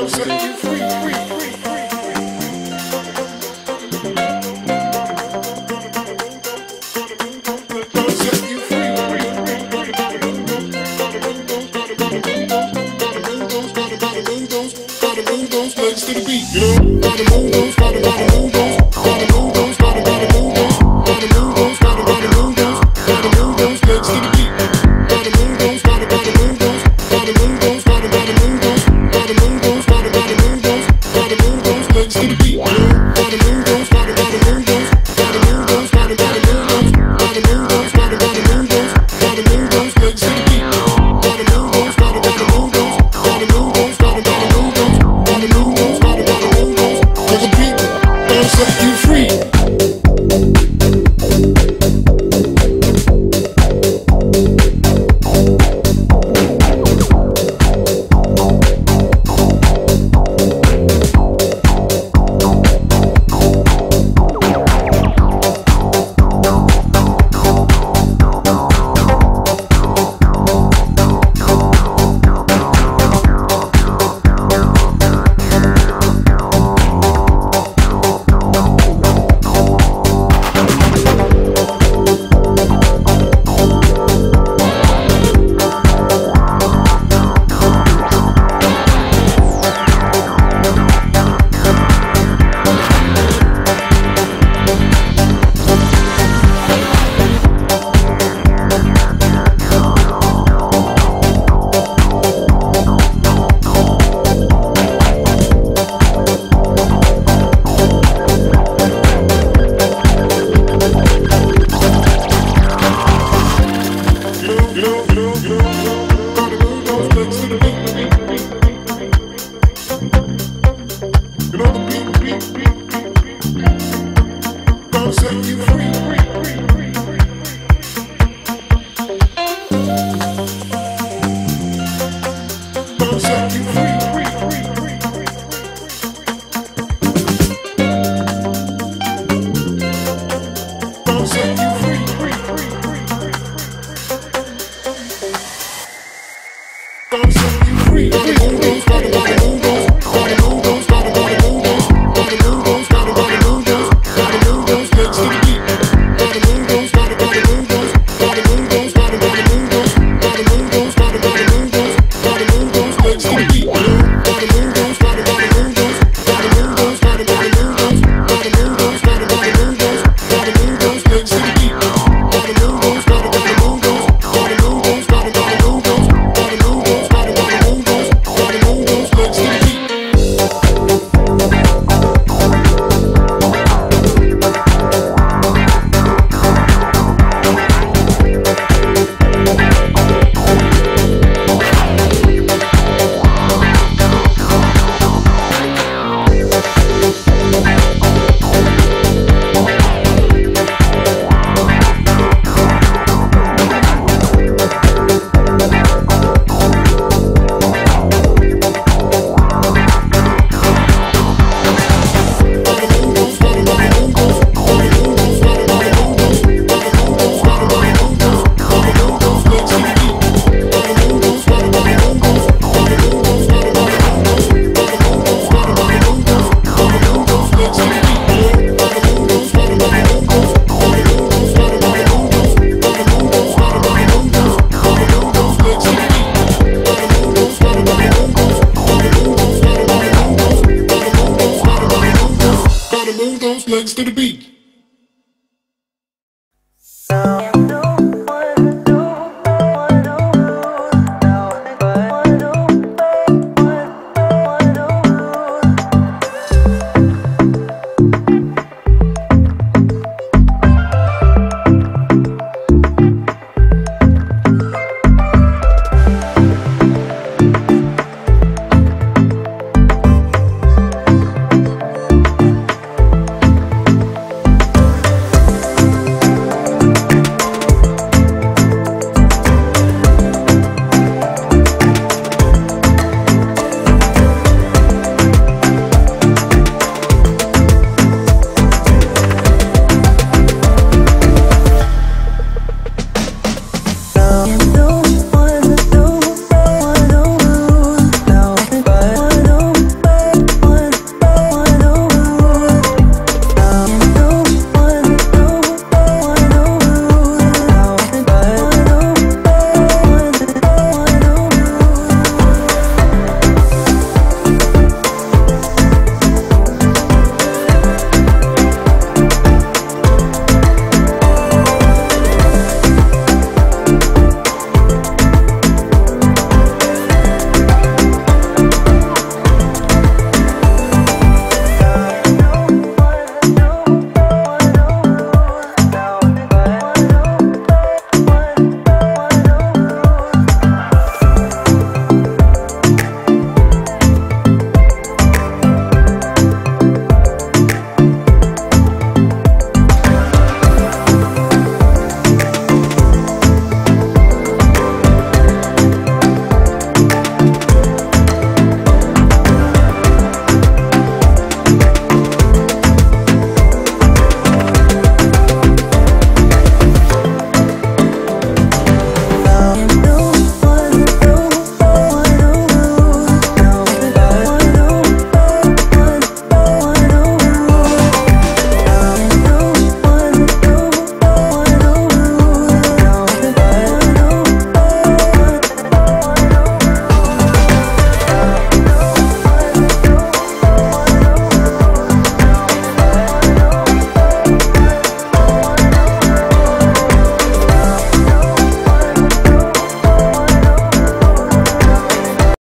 legs não glu, glu.